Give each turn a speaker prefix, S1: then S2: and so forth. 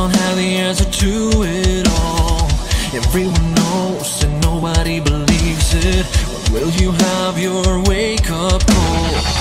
S1: don't have the answer to it all Everyone knows and nobody believes it When will you have your wake-up call?